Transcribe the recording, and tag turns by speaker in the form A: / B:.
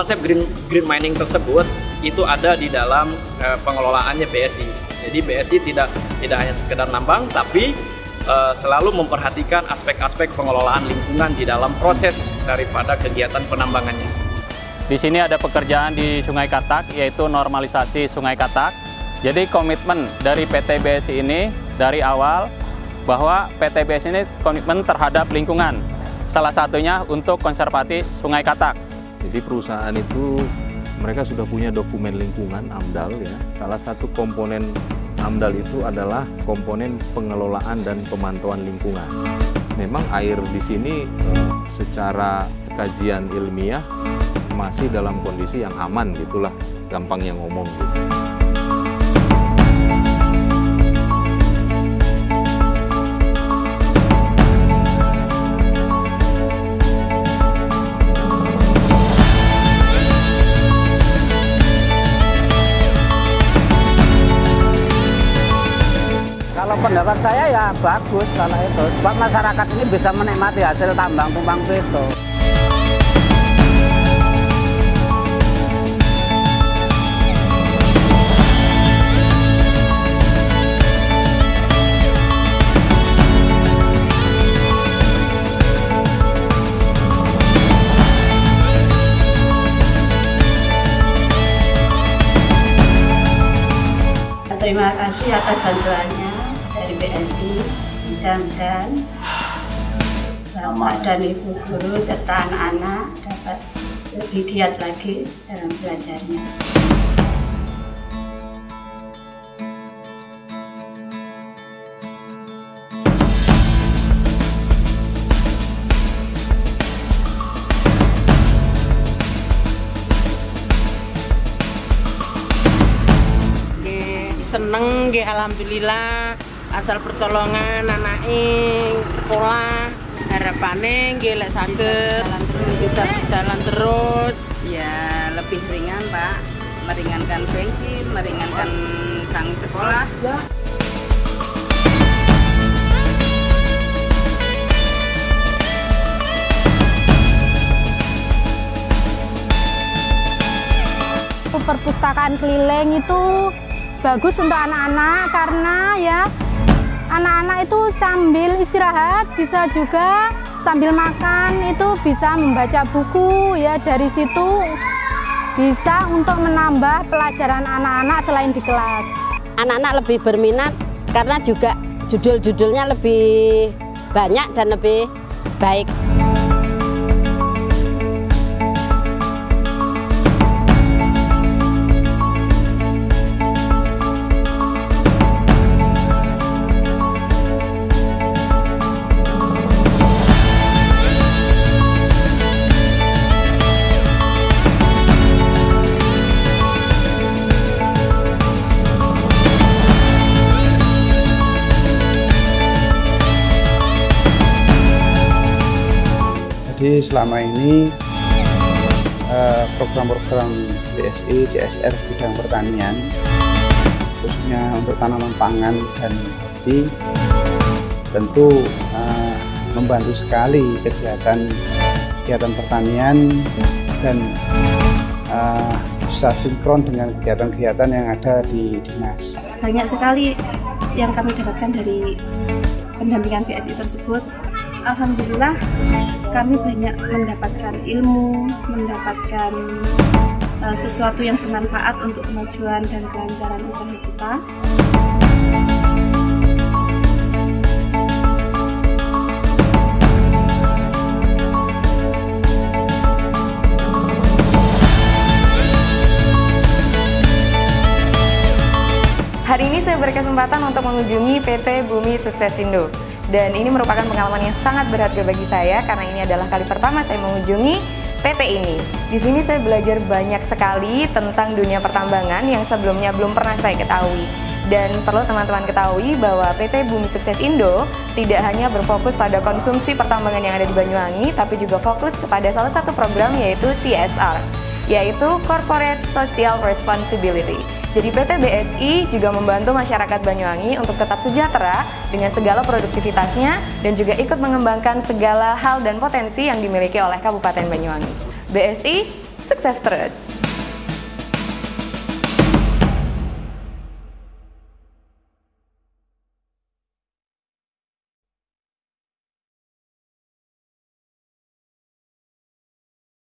A: konsep green green mining tersebut itu ada di dalam uh, pengelolaannya BSI. Jadi BSI tidak tidak hanya sekedar nambang, tapi uh, selalu memperhatikan aspek-aspek pengelolaan lingkungan di dalam proses daripada kegiatan penambangannya.
B: Di sini ada pekerjaan di Sungai Katak, yaitu normalisasi Sungai Katak. Jadi komitmen dari PT BSI ini dari awal bahwa PT BSI ini komitmen terhadap lingkungan. Salah satunya untuk konservasi Sungai Katak.
C: Jadi perusahaan itu mereka sudah punya dokumen lingkungan AMDAL ya. Salah satu komponen AMDAL itu adalah komponen pengelolaan dan pemantauan lingkungan. Memang air di sini eh, secara kajian ilmiah masih dalam kondisi yang aman gitulah, gampangnya ngomong gitu.
D: Pendapat saya ya bagus kalau itu sebab masyarakat ini bisa menikmati hasil tambang tumpang itu.
E: Terima kasih atas bantuannya. BSI mudah-mudahan Bapak dan Ibu guru serta anak-anak dapat lebih giat lagi dalam belajarnya.
F: seneng alhamdulillah asal pertolongan anak sekolah harapannya gila sakit bisa jalan terus.
G: Ya lebih ringan pak. Meringankan bensin meringankan sang sekolah. Ya.
H: perpustakaan keliling itu bagus untuk anak-anak karena ya anak-anak itu sambil istirahat bisa juga sambil makan itu bisa membaca buku ya dari situ bisa untuk menambah pelajaran anak-anak selain di kelas.
I: Anak-anak lebih berminat karena juga judul-judulnya lebih banyak dan lebih baik.
J: Jadi selama ini eh, program-program BSI, CSR bidang pertanian khususnya untuk tanaman pangan dan roti tentu uh, membantu sekali kegiatan kegiatan pertanian dan uh, bisa sinkron dengan kegiatan-kegiatan yang ada di dinas.
K: Banyak sekali yang kami dapatkan dari pendampingan BSI tersebut Alhamdulillah kami banyak mendapatkan ilmu, mendapatkan uh, sesuatu yang bermanfaat untuk kemajuan dan kelancaran usaha kita.
L: Hari ini saya berkesempatan untuk mengunjungi PT Bumi Sukses Indo. Dan ini merupakan pengalaman yang sangat berharga bagi saya karena ini adalah kali pertama saya mengunjungi PT ini. Di sini saya belajar banyak sekali tentang dunia pertambangan yang sebelumnya belum pernah saya ketahui. Dan perlu teman-teman ketahui bahwa PT Bumi Sukses Indo tidak hanya berfokus pada konsumsi pertambangan yang ada di Banyuwangi, tapi juga fokus kepada salah satu program yaitu CSR, yaitu Corporate Social Responsibility. Jadi PT BSI juga membantu masyarakat Banyuwangi untuk tetap sejahtera dengan segala produktivitasnya dan juga ikut mengembangkan segala hal dan potensi yang dimiliki oleh Kabupaten Banyuwangi. BSI Sukses terus!